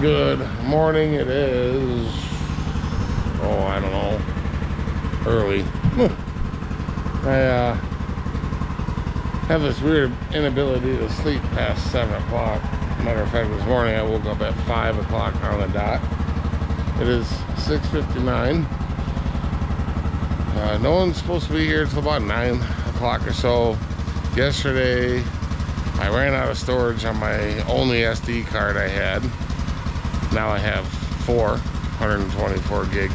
Good morning. It is, oh, I don't know, early. I uh, have this weird inability to sleep past 7 o'clock. Matter of fact, this morning I woke up at 5 o'clock on the dot. It is 6.59. Uh, no one's supposed to be here until about 9 o'clock or so. Yesterday, I ran out of storage on my only SD card I had. Now I have four 124 gig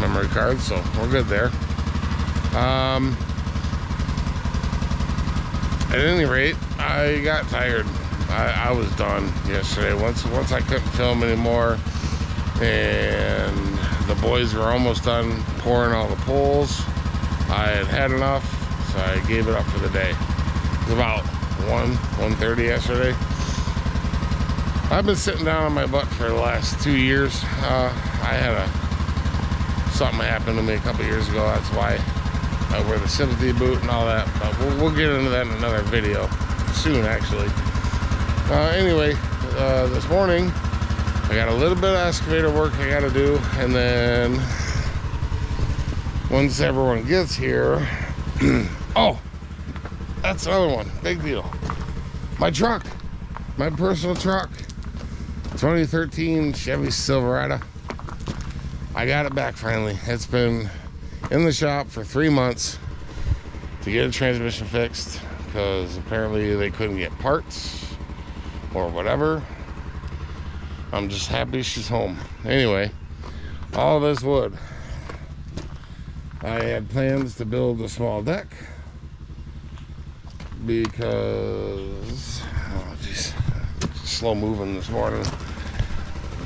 memory cards, so we're good there. Um, at any rate, I got tired. I, I was done yesterday. Once once I couldn't film anymore, and the boys were almost done pouring all the poles, I had had enough, so I gave it up for the day. It was about 1, 1.30 yesterday. I've been sitting down on my butt for the last two years. Uh, I had a something happened to me a couple years ago. That's why I wear the sympathy boot and all that. But we'll, we'll get into that in another video soon, actually. Uh, anyway, uh, this morning I got a little bit of excavator work I got to do, and then once everyone gets here, oh, that's another one. Big deal. My truck, my personal truck. 2013 Chevy Silverado. I got it back finally. It's been in the shop for three months to get a transmission fixed because apparently they couldn't get parts or whatever. I'm just happy she's home. Anyway, all this wood. I had plans to build a small deck because, oh slow moving this morning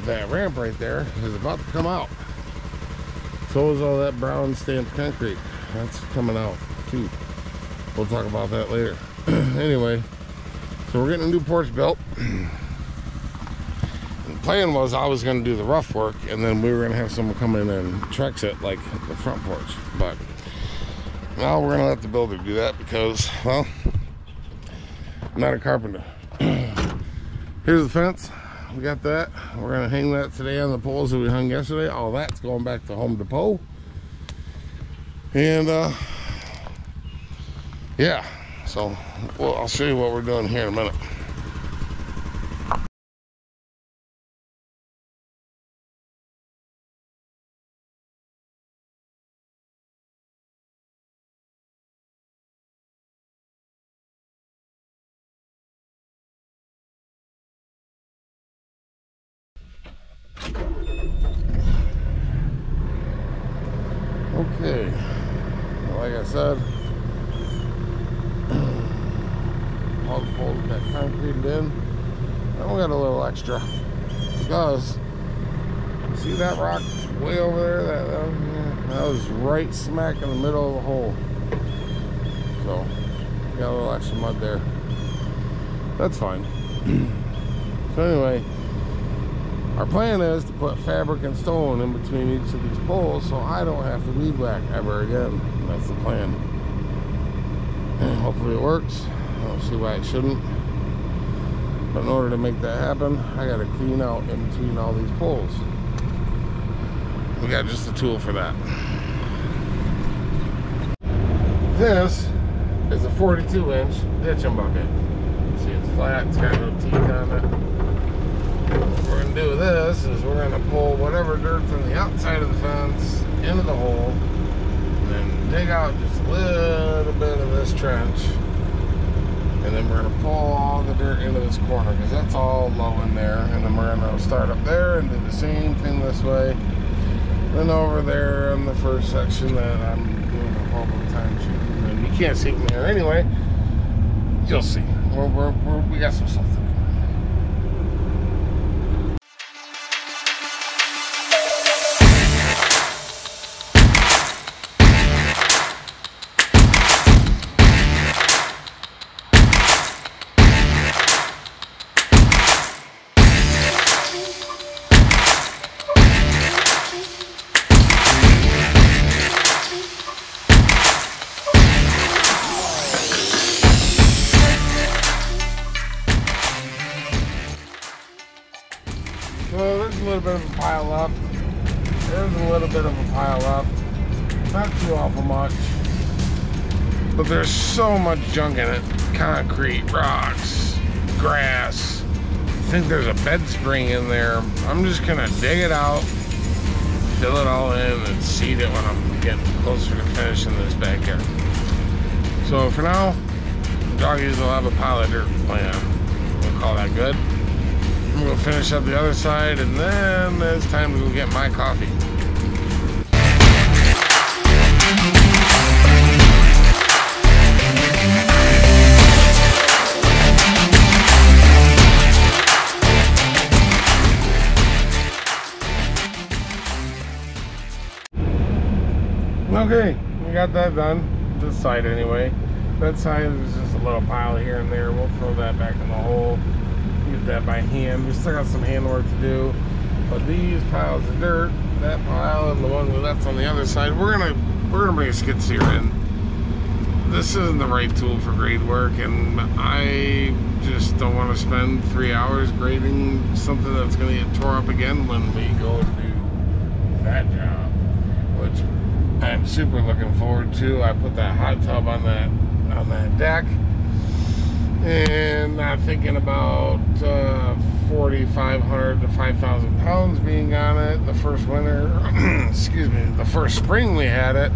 that ramp right there is about to come out. So is all that brown stamped concrete. That's coming out too. We'll talk about that later. anyway, so we're getting a new porch built. the plan was I was going to do the rough work and then we were going to have someone come in and Trex it like the front porch. But now we're going to let the builder do that because, well, I'm not a carpenter. Here's the fence we got that. We're gonna hang that today on the poles that we hung yesterday. All that's going back to Home Depot. And uh, yeah, so well, I'll show you what we're doing here in a minute. Okay, like I said, all got concreted in. Then we got a little extra because see that rock way over there? That, that, that was right smack in the middle of the hole. So, got a little extra mud there. That's fine. so anyway, our plan is to put fabric and stone in between each of these poles so I don't have to weed whack ever again. That's the plan. And hopefully it works. I don't see why it shouldn't. But in order to make that happen, I got to clean out in between all these poles. We got just a tool for that. This is a 42 inch ditching bucket. See it's flat, it's got no teeth on it What we're to do with this is we're to pull whatever dirt from the outside of the fence into the hole and then dig out just a little bit of this trench and then we're to pull all the dirt into this corner because that's all low in there. And then we're to start up there and do the same thing this way. Then over there in the first section that I'm doing a whole bunch of time shooting. And you can't see from here anyway. You'll see. We're, we're, we're, we got some stuff But there's so much junk in it. Concrete, rocks, grass. I think there's a bed spring in there. I'm just gonna dig it out, fill it all in, and seed it when I'm getting closer to finishing this backyard. So for now, doggies will have a pile of dirt plan. We'll call that good. We'll finish up the other side, and then it's time to go get my coffee. Okay, we got that done. This side anyway. That side is just a little pile here and there. We'll throw that back in the hole. Get that by hand. We still got some hand work to do. But these piles of dirt, that pile and the one we left on the other side, we're gonna we're gonna bring a skid steer in. This isn't the right tool for grade work, and I just don't want to spend three hours grading something that's gonna get tore up again when we go do that job, Super looking forward to. I put that hot tub on that on that deck, and I'm thinking about uh, 4,500 to 5,000 pounds being on it. The first winter, excuse me, the first spring we had it,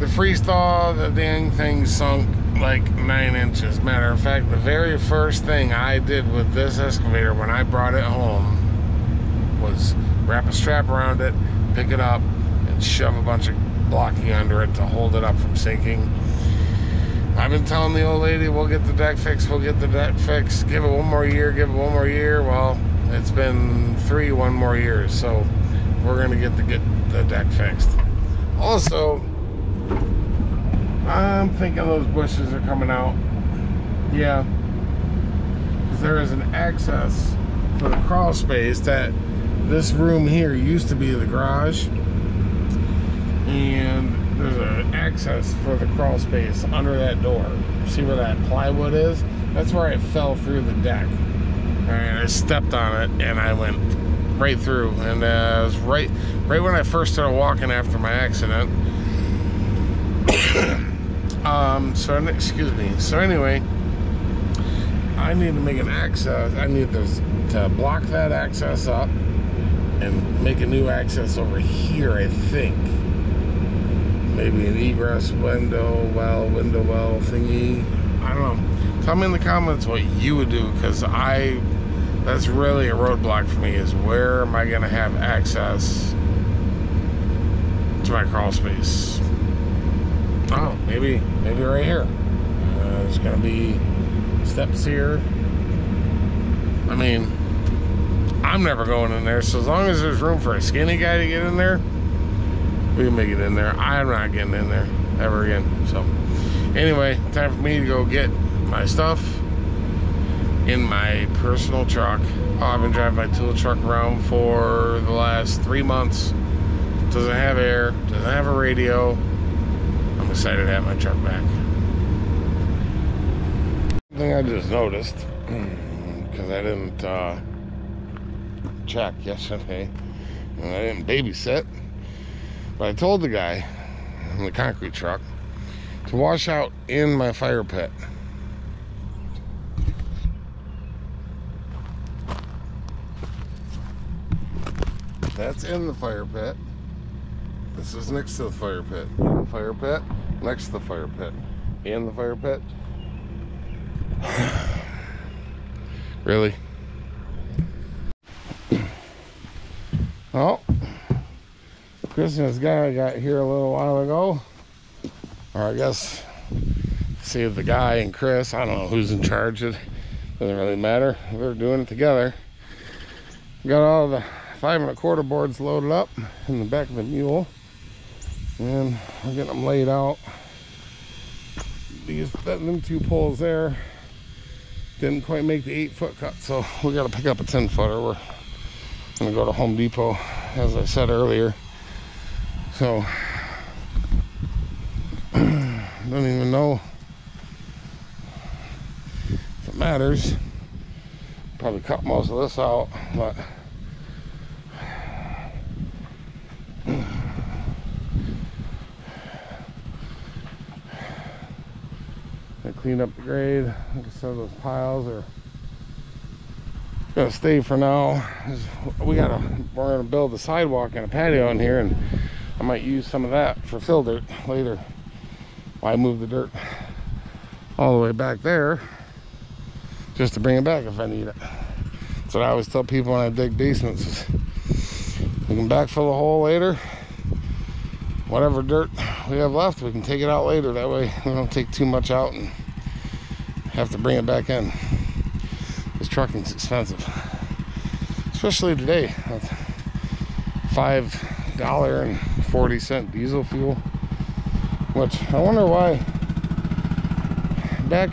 the freeze thaw, the dang thing sunk like nine inches. Matter of fact, the very first thing I did with this excavator when I brought it home was wrap a strap around it, pick it up, shove a bunch of blocking under it to hold it up from sinking. I've been telling the old lady, we'll get the deck fixed, we'll get the deck fixed, give it one more year, give it one more year. Well, it's been three, one more years, so we're gonna get the get the deck fixed. Also, I'm thinking those bushes are coming out. Yeah, there is an access for the crawl space that this room here used to be the garage and there's an access for the crawl space under that door. See where that plywood is? That's where I fell through the deck. And I stepped on it and I went right through. And uh, it was right, right when I first started walking after my accident. um, so, excuse me. So anyway, I need to make an access. I need to, to block that access up and make a new access over here, I think maybe an egress window, well, window well thingy. I don't know. Tell me in the comments what you would do because I, that's really a roadblock for me is where am I going to have access to my crawl space? Oh, maybe, maybe right here. Uh, there's going to be steps here. I mean, I'm never going in there, so as long as there's room for a skinny guy to get in there, we can make it in there. I'm not getting in there ever again. So anyway, time for me to go get my stuff in my personal truck. Oh, I've been driving my tool truck around for the last three months. Doesn't have air, doesn't have a radio. I'm excited to have my truck back. Thing I just noticed, because I didn't uh, check yesterday, and I didn't babysit. But I told the guy in the concrete truck to wash out in my fire pit. That's in the fire pit. This is next to the fire pit. In the fire pit, next to the fire pit. In the fire pit. really? Oh. Christmas guy got here a little while ago. Or I guess, see the guy and Chris, I don't know who's in charge. It doesn't really matter. They're doing it together. Got all the five and a quarter boards loaded up in the back of the mule. And we're getting them laid out. These them two poles there didn't quite make the eight foot cut, so we got to pick up a 10 footer. We're gonna go to Home Depot, as I said earlier. So, don't even know if it matters. probably cut most of this out, but I cleaned up the grade. Like I said, those piles are gonna stay for now. We gotta we're gonna build a sidewalk and a patio in here, and I might use some of that for fill dirt later. Why move the dirt all the way back there just to bring it back if I need it. That's what I always tell people when I dig basements. We can backfill the hole later. Whatever dirt we have left, we can take it out later. That way we don't take too much out and have to bring it back in. This trucking's expensive. Especially today. Five dollar and forty cent diesel fuel. Which I wonder why back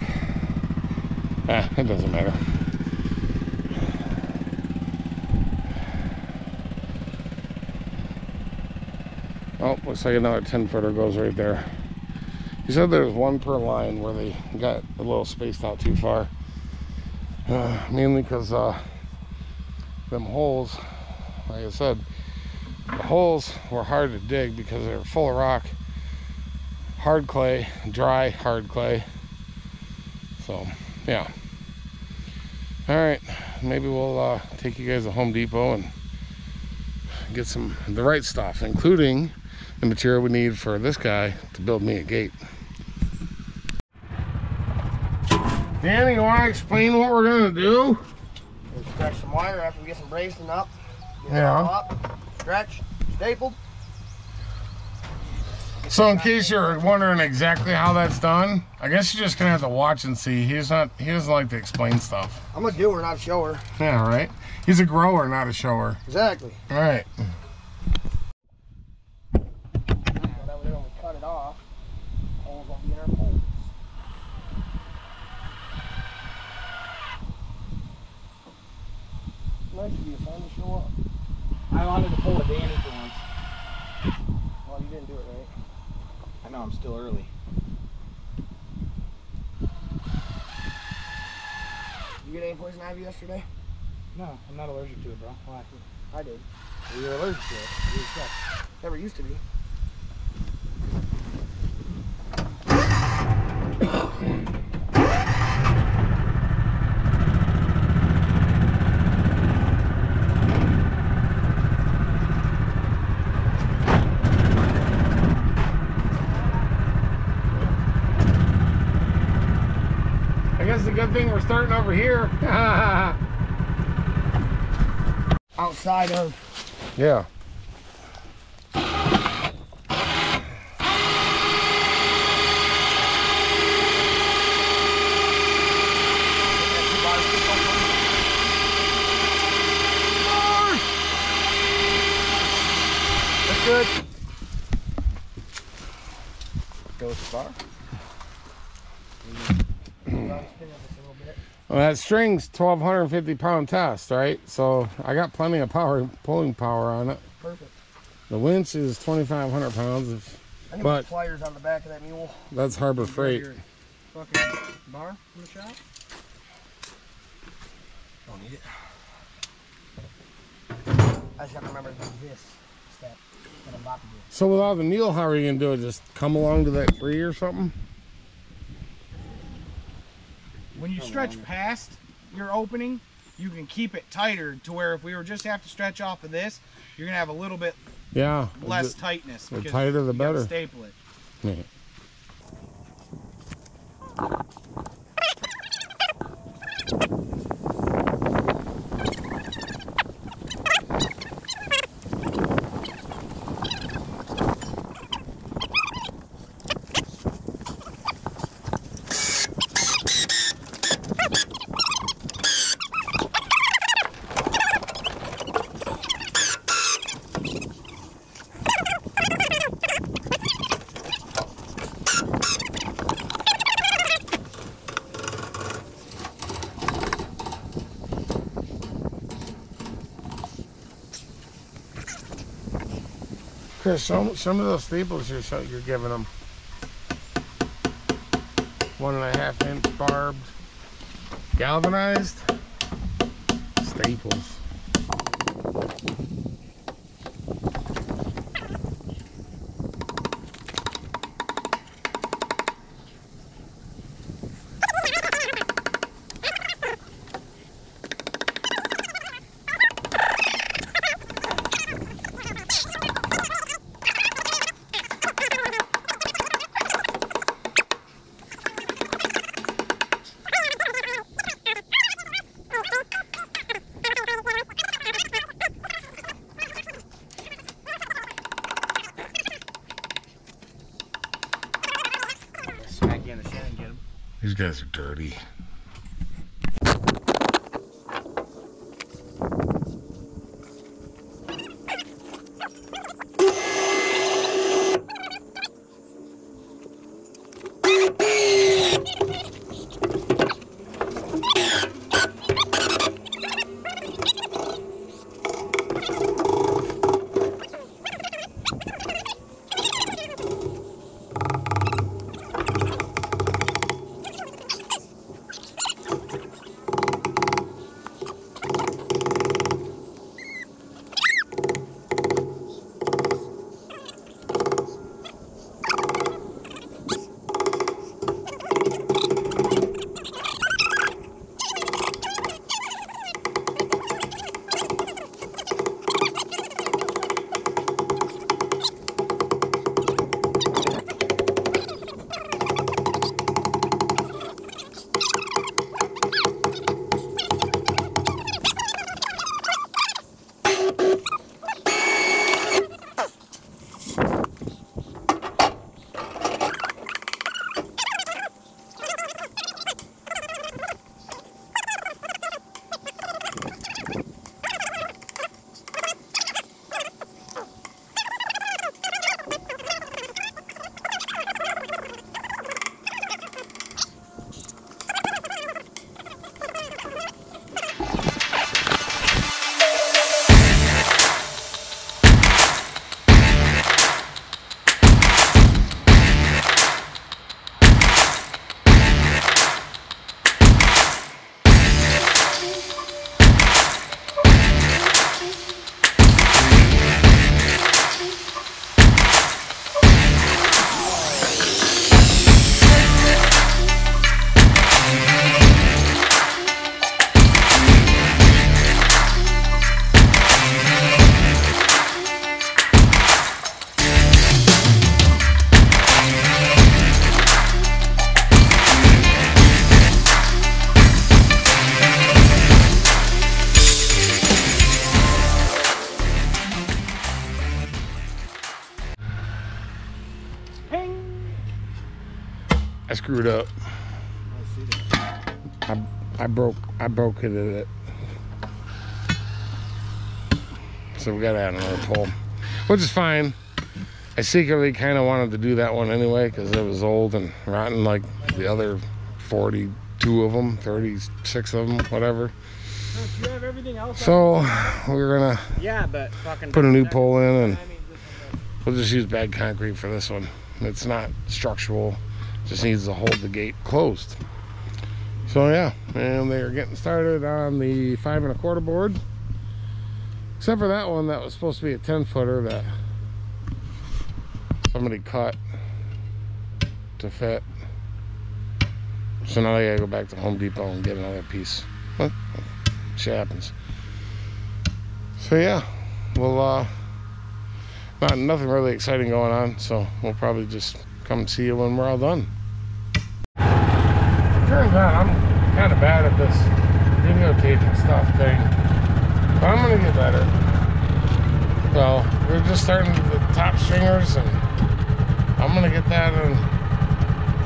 ah, it doesn't matter. Oh, looks like another 10 footer goes right there. He said there's one per line where they got a little spaced out too far. Uh, mainly because uh, them holes, like I said, the holes were hard to dig because they were full of rock, hard clay, dry hard clay. So, yeah. All right, maybe we'll uh, take you guys to Home Depot and get some the right stuff, including the material we need for this guy to build me a gate. Danny, you want to explain what we're going to do? We'll stretch some wire after we get some bracing up. Yeah. up, stretch, stapled. So in case you're wondering exactly how that's done, I guess you're just gonna have to watch and see. He's not he doesn't like to explain stuff. I'm a doer, not a shower. Yeah, right. He's a grower, not a shower. Exactly. All right. That way when we cut it off, holes won't be in our poles. Nice of you, son, to show up. I wanted to pull a Danny for once. Well, you didn't do it right. I know I'm still early. You get any poison ivy yesterday? No, I'm not allergic to it, bro. Why? I did. You're allergic to it. Sick. Never used to be. Good thing we're starting over here. Outside of yeah. That's good. Goes far. Well, that string's 1,250 pound test, right? So I got plenty of power, pulling power on it. Perfect. The winch is 2,500 pounds. If I need But- pliers on the back of that mule. that's Harbor Freight. Fucking bar from the shop. Don't need it. I just to remember this step that I'm about to do. So without the needle, how are you gonna do it? Just come along to that tree or something? When you stretch past your opening, you can keep it tighter to where if we were just have to stretch off of this, you're gonna have a little bit Yeah. less tightness. the because tighter the you better. Staple it. Yeah. Some some of those staples you're so- you're giving them. One and a half inch barbed, galvanized. Staples. Smack you in the shin and get him. These guys are dirty. Broke I broke it at it. So we gotta add another pole, which is fine. I secretly kind of wanted to do that one anyway because it was old and rotten like the other 42 of them, 36 of them, whatever. Do you have else? So we're gonna Yeah, but fucking. put a new pole in and I mean, we'll just use bad concrete for this one. It's not structural, just needs to hold the gate closed. So yeah, and they are getting started on the five and a quarter board. Except for that one that was supposed to be a 10 footer that somebody cut to fit. So now I gotta go back to Home Depot and get another piece. What? Shit happens. So yeah, we'll uh not nothing really exciting going on, so we'll probably just come see you when we're all done. Turns out I'm kind of bad at this videotaping stuff thing, but I'm gonna get better. So, we're just starting the top stringers, and I'm gonna get that in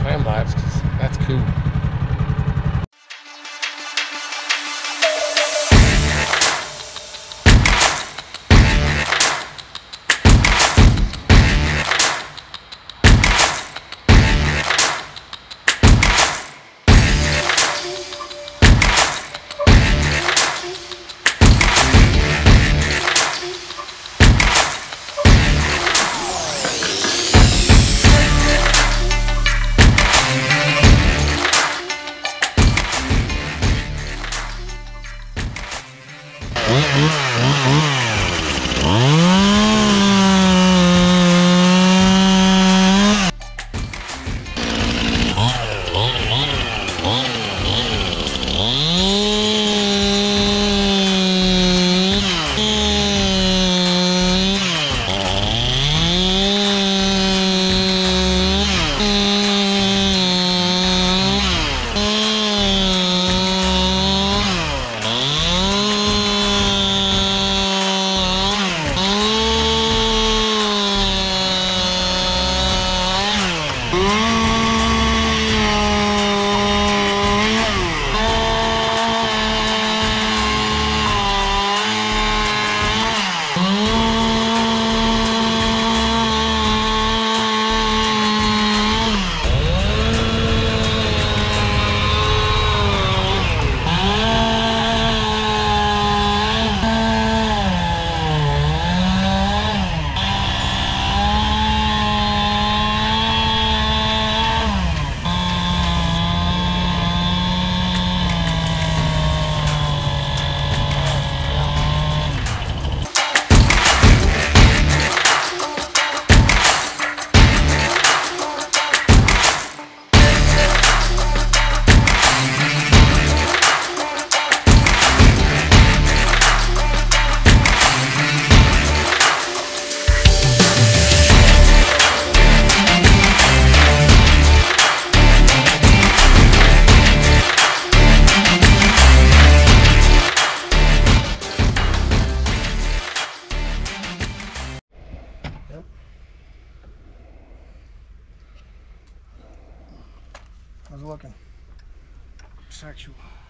time lapse because that's cool.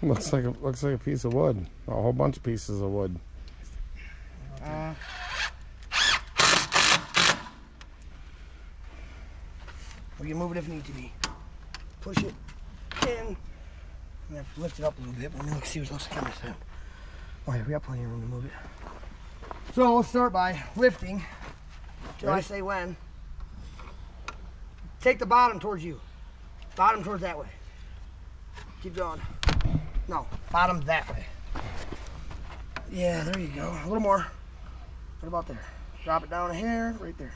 Looks like a, looks like a piece of wood. A whole bunch of pieces of wood. Uh, We can move it if need to be. Push it in. Have to lift it up a little bit, but let me look see what else camera set. Oh yeah, we got plenty of room to move it. So we'll start by lifting. Till I say when. Take the bottom towards you. Bottom towards that way. Keep going. No, bottom that way. Yeah, there you go. A little more. What about there? Drop it down here, right there.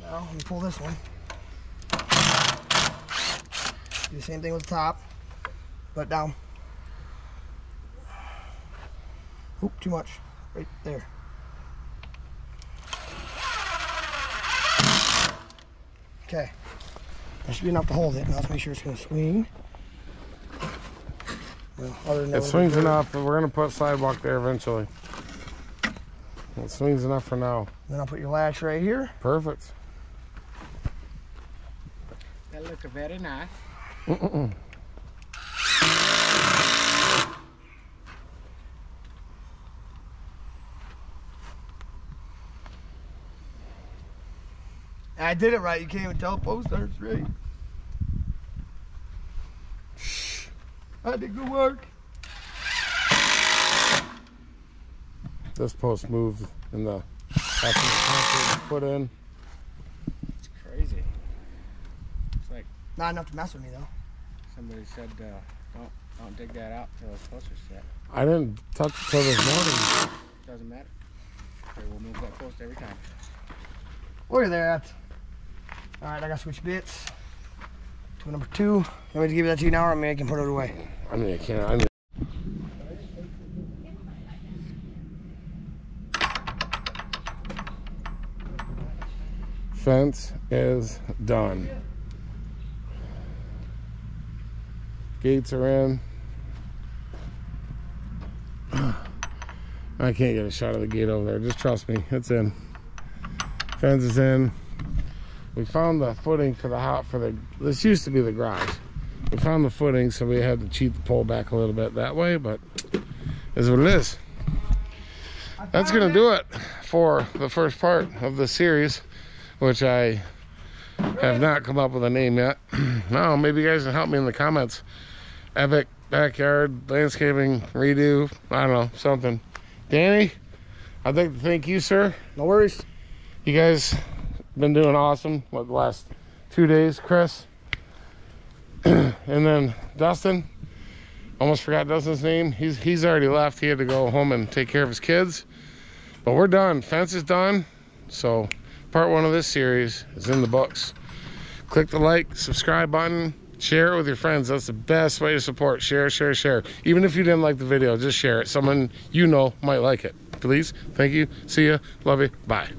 Now, let me pull this one. Do the same thing with the top. But down. Oop, too much. Right there. Okay. That should be enough to hold it. Now let's make sure it's going to swing. Well, other than It swings enough, but we're gonna put sidewalk there eventually. It swings enough for now. Then I'll put your latch right here. Perfect. that looks very nice. I did it right. You can't even tell post are straight. I did good work. This post moved in the after the concrete was put in. It's crazy. It's like Not enough to mess with me though. somebody said, uh, don't don't dig that out till it's post are set. I didn't touch it till this morning. Doesn't matter. Okay, we'll move that post every time. Look at that. All right, I gotta switch bits. To number two. You want me to give that to you now, or I mean I can put it away? I mean, I can't. I mean, fence is done. Gates are in. I can't get a shot of the gate over there. Just trust me, it's in. Fence is in. We found the footing for the hot for the. This used to be the garage. We found the footing, so we had to cheat the pole back a little bit that way, but is what it is. That's gonna do it for the first part of the series, which I have not come up with a name yet. no, maybe you guys can help me in the comments. Epic backyard landscaping redo. I don't know something. Danny, I'd like to thank you, sir. No worries. You guys been doing awesome. What the last two days, Chris, and then Dustin. Almost forgot Dustin's name. He's he's already left. He had to go home and take care of his kids. But we're done. Fence is done. So part one of this series is in the books. Click the like, subscribe button, share it with your friends. That's the best way to support. Share, share, share. Even if you didn't like the video, just share it. Someone you know might like it. Please. Thank you. See ya. Love you. Bye.